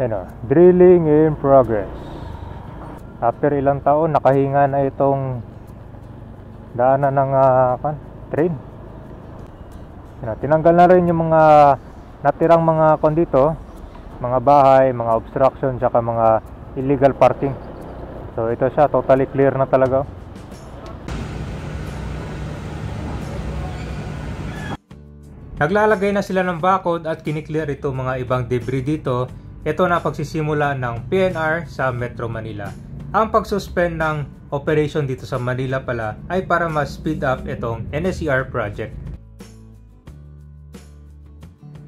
Yan o, drilling in progress. After ilang taon, nakahinga na itong daanan ng ah, kan, train. Yan o, tinanggal na rin yung mga natirang mga kon dito, mga bahay, mga obstruction, tsaka mga illegal parking. So ito siya, totally clear na talaga. Naglalagay na sila ng bakod at kiniklear ito mga ibang debris dito. Ito na pagsisimula ng PNR sa Metro Manila. Ang pagsuspend ng operation dito sa Manila pala ay para mas speed up itong NSER project.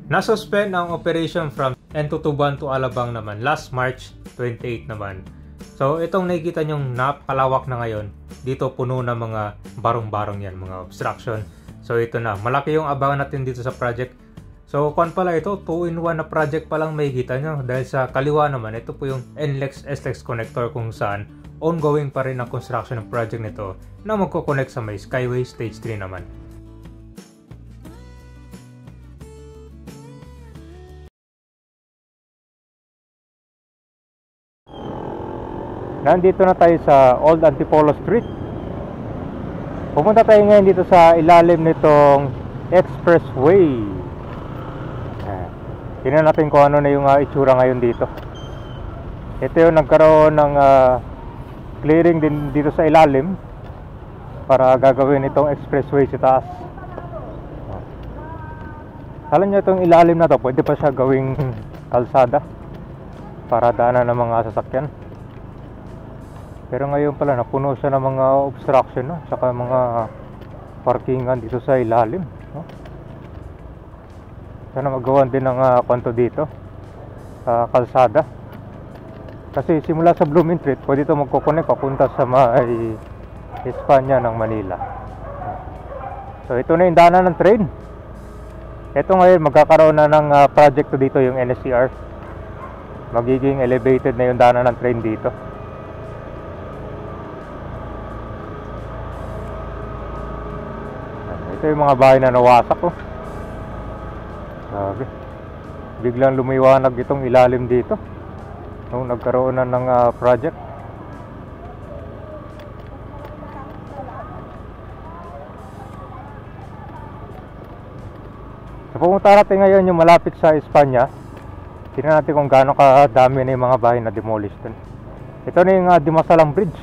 Nasuspend ang operation from Entutuban to Alabang naman last March 28 naman. So itong nakikita nyong napakalawak na ngayon, dito puno na mga barong-barong yan, mga obstruction. So ito na, malaki yung abangan natin dito sa project. So kung pala ito, 2-in-1 na project pa lang may kita nyo. Dahil sa kaliwa naman, ito po yung NLEX SLEX connector kung saan ongoing pa rin ang construction ng project nito na magkoconnect sa may Skyway Stage 3 naman. Nandito na tayo sa Old Antipolo Street. Pumunta tayo ngayon dito sa ilalim nitong expressway. Tingnan natin kung ano na yung ah, itsura ngayon dito. Ito yung nagkaroon ng ah, clearing din dito sa ilalim para gagawin itong expressway sa taas. Alam nyo itong ilalim na to, pwede pa siya gawing kalsada para daanan ng mga sasakyan. Pero ngayon pala napuno siya ng mga obstruction no? Saka mga parkingan dito sa ilalim no? Sana magawan din ng uh, kwanto dito sa kalsada. Kasi simula sa Blooming Street Pwede ito magkoconnect papunta sa may Espanya ng Manila. So ito na yung daanan ng train. Ito ngayon magkakaroon na ng uh, project dito yung NSCR Magiging elevated na yung daanan ng train dito. Ito yung mga bahay na nawasak oh. Grabe. Biglang lumiwanag itong ilalim dito. Nung nagkaroon na ng ah, project. So pumunta natin ngayon yung malapit sa Espanya. Tingnan natin kung gaano kadami na yung mga bahay na demolished dun. Ito na yung uh, Dimasalang Bridge.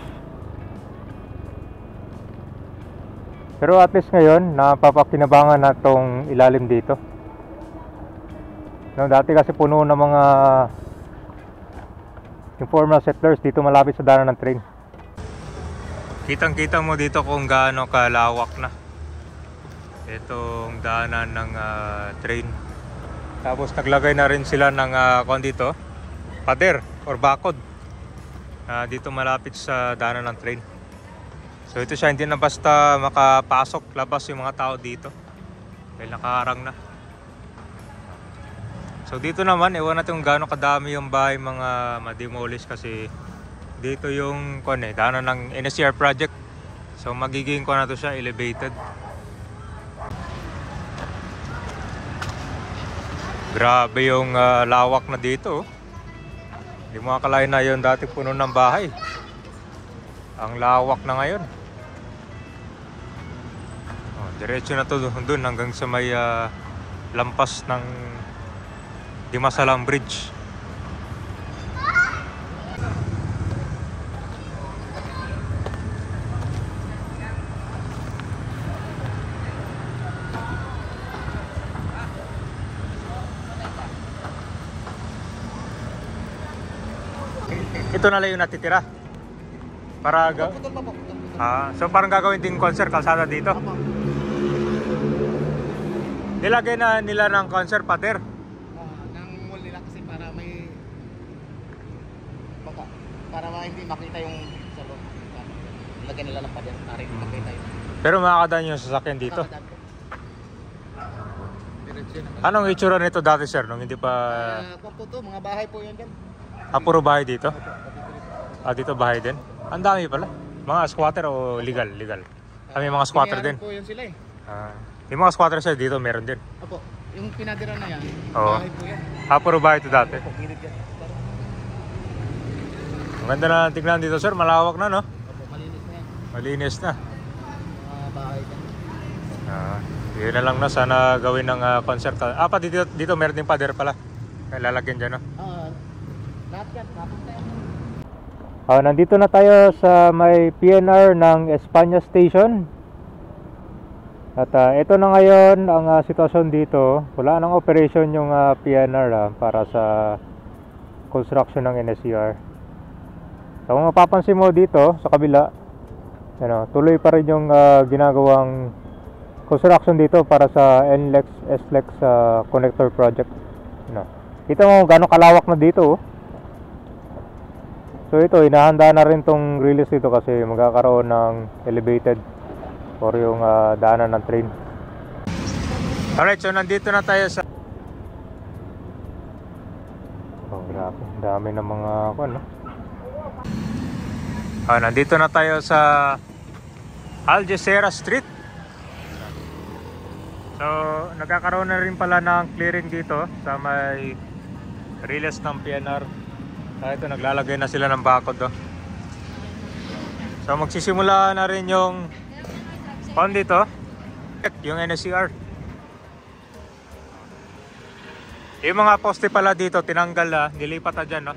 Pero at least ngayon, napapakinabangan na tong ilalim dito. No, dati kasi puno ng mga informal settlers dito malapit sa daanan ng train. Kitang-kita mo dito kung gaano kalawak na itong daanan ng ah, train. Tapos naglagay na rin sila ng uh, kon dito, pader or bakod. Ah, dito malapit sa daanan ng train. So ito siya, hindi na basta makapasok, labas yung mga tao dito. Dahil nakaharang na. So dito naman, ewan natin kung gaano kadami yung bahay mga ma-demolish kasi dito yung kung eh, daanan ng NSCR project. So magiging ko na to siya, elevated. Grabe yung ah, lawak na dito. oh. Hindi mo akalain na yun dati puno ng bahay. Ang lawak na ngayon. Oh, diretso na to doon hanggang sa may ah, lampas ng Dimasalang Bridge. Ito na lang yung natitira. Para ga-. Ah, so parang gagawin din concert kalsada dito. Nilagay na nila ng concert pader. Ah, nang mall nila kasi para may baka para ma- hindi makita yung sa loob. Lagyan nila ng pader para hindi makita yung Pero makakadaan yung sasakyan dito. kakadaan po. Diretso yun. Anong itsura nito dati sir nung hindi pa Ah, kung po to, mga bahay po yan dyan. ah, puro bahay dito? Ah, dito bahay din? Ang dami pala. Mga squatter o legal? Legal. Ah, may mga squatter din. Binayaran po yun sila eh. Ah, yung mga squatter sir dito meron din. Opo, yung pinadira na yan, Oo. bahay po yan. Ah, puro bahay ito dati. Opo, gilid yan. Ang ganda na tignan dito sir, malawak na no? Opo, malinis na yan. Malinis na. Mga bahay dyan. Ah, yun na lang na sana gawin ng ah, concert. Ah, pa dito, dito meron din pader pala. Kaya lalagyan dyan no? Ah, lahat yan. Na yan. Ah, nandito na tayo sa may PNR ng Espanya Station. At ah, ito na ngayon ang ah, sitwasyon dito. Wala nang operation yung ah, PNR ah, para sa construction ng NSCR. So kung mapapansin mo dito sa kabila, ano, tuloy pa rin yung ah, ginagawang construction dito para sa NLEX SLEX ah, connector project. Ano. Kita mo gaano kalawak na dito oh. So ito, inahanda na rin tong release dito kasi magkakaroon ng elevated or yung ah, daanan ng train. Alright, so nandito na tayo sa... Oh, grabe. Dami ng mga... Ano? Ah, nandito na tayo sa Algeciras Street. So, nagkakaroon na rin pala ng clearing dito sa may release ng PNR. Ah, ito, naglalagay na sila ng bakod do. So magsisimula na rin yung pond dito, yung NSCR. Yung mga poste pala dito, tinanggal na, nilipat na dyan, no?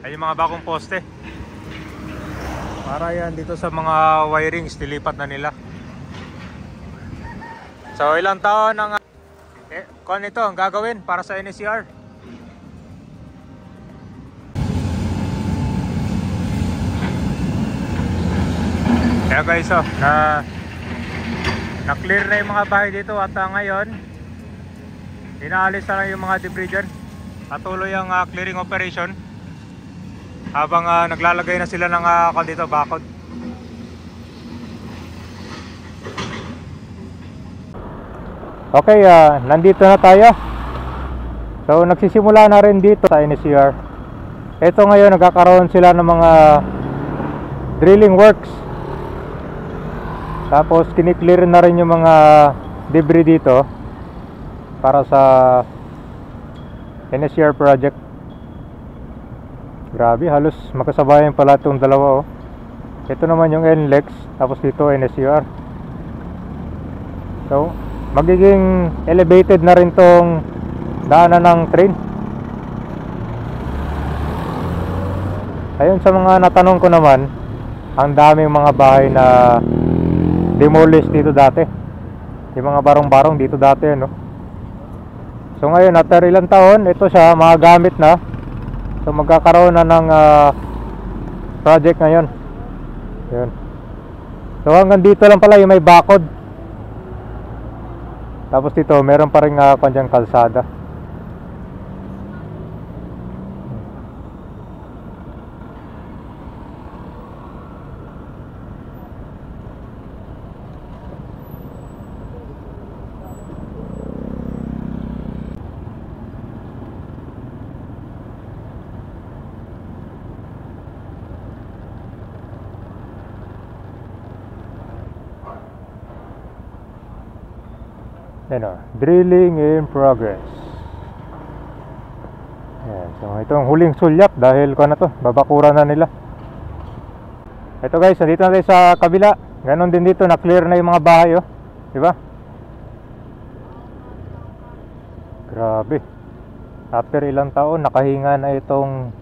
Ay, yung mga bagong poste. Para yan dito sa mga wirings, nilipat na nila. So, ilang taon ang eh, kung ito ang gagawin para sa NSCR? Kaya guys, oh, na na-clear na yung mga bahay dito at ah, ngayon inaalis na lang yung mga debris dyan. Patuloy ang ah, clearing operation habang ah, naglalagay na sila ng uh, dito, bakod. Okay, ah, nandito na tayo. So nagsisimula na rin dito sa NCR. Ito ngayon nagkakaroon sila ng mga drilling works. Tapos kiniklear na rin yung mga debris dito para sa NSCR project. Grabe, halos magkasabayan pala itong dalawa oh. Ito naman yung NLEX, tapos dito NSCR. So, magiging elevated na rin tong daanan ng train. Ayun sa mga natanong ko naman, ang daming mga bahay na demolish dito dati. Yung mga barong-barong dito dati, ano. So ngayon, after ilang taon, ito siya magagamit na. So magkakaroon na ng ah, project ngayon. Yun. So hanggang dito lang pala yung may bakod. Tapos dito, meron pa rin uh, kanyang kalsada. Ano, drilling in progress. Ayan, so itong huling sulyap dahil ko na to, babakura na nila. Ito guys, dito na tayo sa kabila. Ganon din dito, na-clear na yung mga bahay oh. Di ba? Grabe. After ilang taon, nakahinga na itong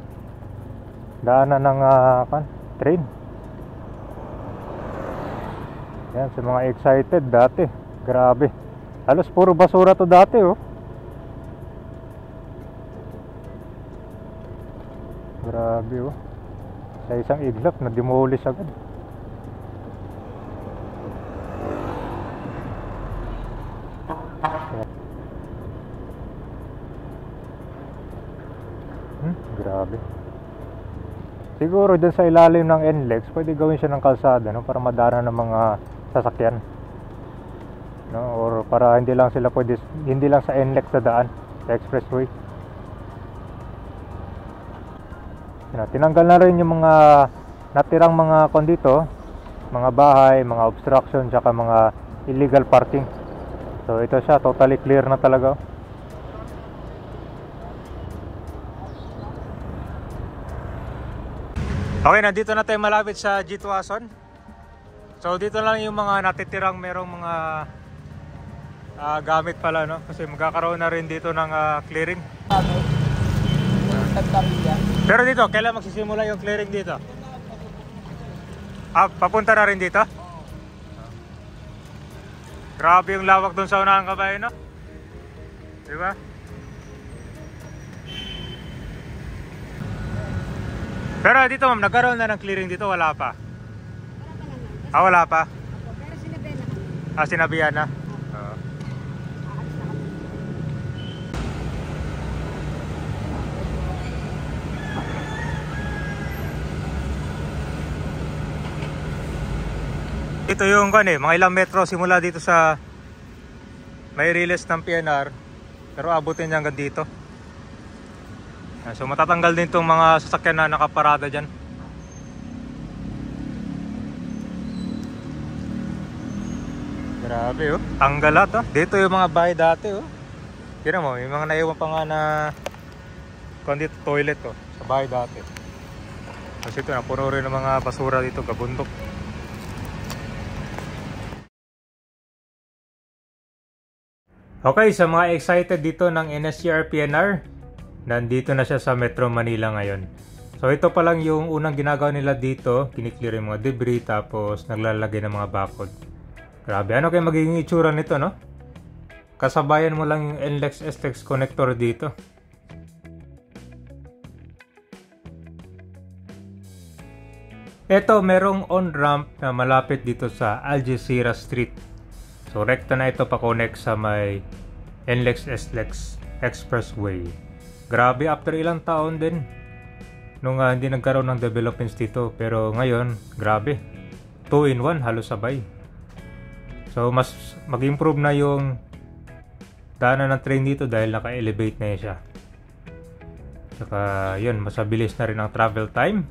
daanan ng ah, kan, train. Yan, sa mga excited dati. Grabe. Halos puro basura to dati oh. Grabe oh. Sa isang iglap na demolish agad. Hmm, grabe. Siguro dyan sa ilalim ng NLEX, pwede gawin siya ng kalsada no? para madara ng mga sasakyan no? Or para hindi lang sila pwede hindi lang sa NLEX sa daan sa expressway. Yan, tinanggal na rin yung mga natirang mga kon dito mga bahay, mga obstruction tsaka mga illegal parking. So ito siya totally clear na talaga. Okay, nandito na tayo malapit sa G Tuason. So dito lang yung mga natitirang merong mga ah, gamit pala no kasi magkakaroon na rin dito ng ah, clearing. Pero dito, kailan magsisimula yung clearing dito? Ah, papunta na rin dito? Grabe yung lawak dun sa unahang kabayo, no? Di ba? Pero dito ma'am, nagkaroon na ng clearing dito, wala pa. Ah, wala pa? Ah, sinabihan na? Oo. Aalis na kami. Ito yung kan eh, mga ilang metro simula dito sa may release ng PNR pero abutin niya hanggang dito. Ah, So matatanggal din itong mga sasakyan na nakaparada dyan. Grabe oh, tanggal lahat oh. Dito yung mga bahay dati oh. Tira mo, may mga naiwan pa nga na kung dito toilet oh, sa bahay dati. Kasi ito, napuno rin ng mga basura dito, gabundok. Okay, sa mga excited dito ng NSCR PNR, nandito na siya sa Metro Manila ngayon. So ito pa lang yung unang ginagawa nila dito, kiniklear yung mga debris tapos naglalagay ng mga bakod. Grabe, ano kaya magiging itsura nito no? Kasabayan mo lang yung NLEX STEX connector dito. Ito, merong on-ramp na malapit dito sa Algeciras Street. So, rekta na ito pa-connect sa may NLEX SLEX Expressway. Grabe, after ilang taon din, nung ah, hindi nagkaroon ng developments dito. Pero ngayon, grabe. 2 in 1, halos sabay. So, mas mag-improve na yung daanan ng train dito dahil naka-elevate na siya. Saka, yun, mas mabilis na rin ang travel time.